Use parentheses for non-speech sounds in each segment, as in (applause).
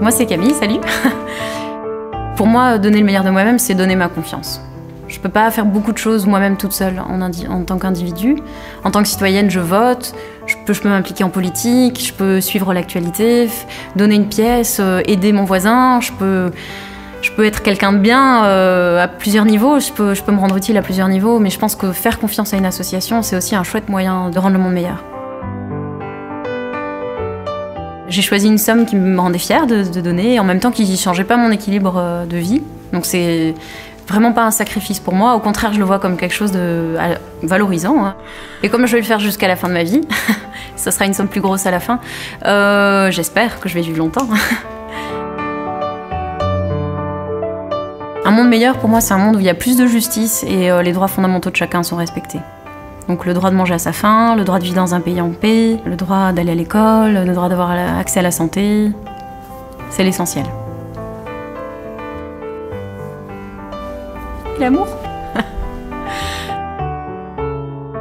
Moi, c'est Camille, salut. (laughs) Pour moi, donner le meilleur de moi-même, c'est donner ma confiance. Je peux pas faire beaucoup de choses moi-même toute seule en, tant qu'individu. En tant que citoyenne, je vote, je peux, m'impliquer en politique, je peux suivre l'actualité, donner une pièce, euh, aider mon voisin, je peux, je peux être quelqu'un de bien euh, à plusieurs niveaux, je peux, je peux me rendre utile à plusieurs niveaux, mais je pense que faire confiance à une association, c'est aussi un chouette moyen de rendre le monde meilleur. J'ai choisi une somme qui me rendait fière de, de donner, en même temps qui ne changeait pas mon équilibre euh, de vie. Donc c'est vraiment pas un sacrifice pour moi. Au contraire, je le vois comme quelque chose de valorisant. Hein. Et comme je vais le faire jusqu'à la fin de ma vie, (laughs) ça sera une somme plus grosse à la fin. Euh, J'espère que je vais vivre longtemps. (laughs) un monde meilleur, pour moi, c'est un monde où il y a plus de justice et euh, les droits fondamentaux de chacun sont respectés. Donc le droit de manger à sa faim, le droit de vivre dans un pays en paix, le droit d'aller à l'école, le droit d'avoir accès à la santé, c'est l'essentiel. L'amour? (laughs)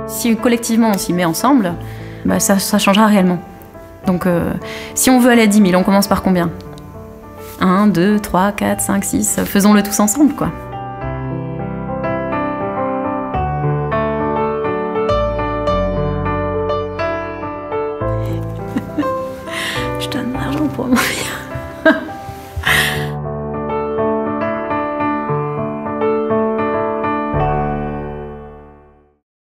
Si collectivement on s'y met ensemble, bah, ça, ça, changera réellement. Donc euh, si on veut aller à 10 000, on commence par combien? 1, 2, 3, 4, 5, 6, faisons-le tous ensemble quoi. Je donne de l'argent pour mon